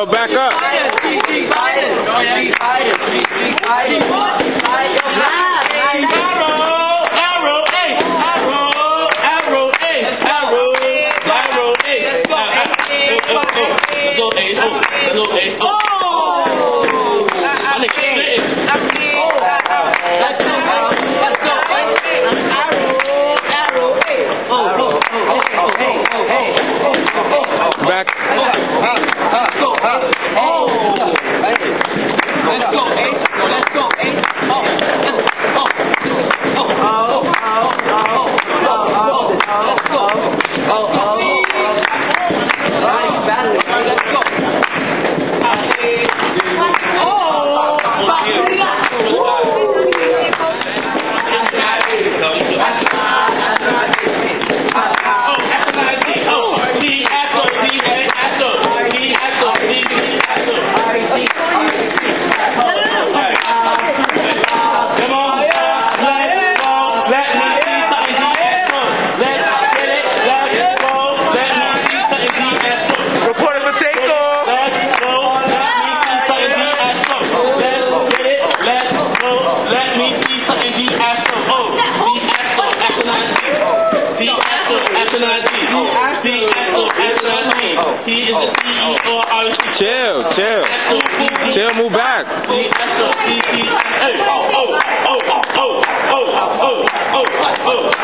Yo, back up. Chill, move back. Oh,